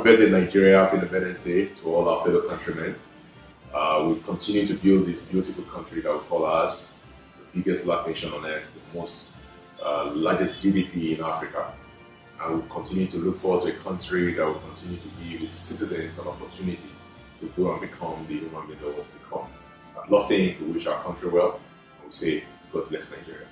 happy birthday, Nigeria. Happy Independence Day to all our fellow countrymen. Uh, we continue to build this beautiful country that we call ours, the biggest black nation on earth, the most uh, largest GDP in Africa. And we continue to look forward to a country that will continue to give its citizens an opportunity to grow and become the human being they want to become. At LoftyInc., we wish our country well, and we say, God bless Nigeria.